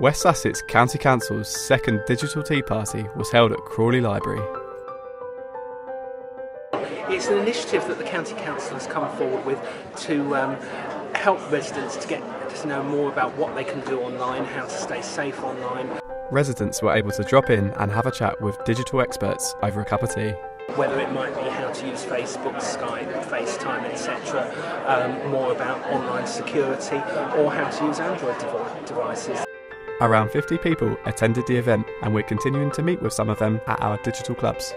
West Sussex County Council's second digital tea party was held at Crawley Library. It's an initiative that the County Council has come forward with to um, help residents to get to know more about what they can do online, how to stay safe online. Residents were able to drop in and have a chat with digital experts over a cup of tea. Whether it might be how to use Facebook, Skype, FaceTime, etc., um, more about online security, or how to use Android devices. Around 50 people attended the event, and we're continuing to meet with some of them at our digital clubs.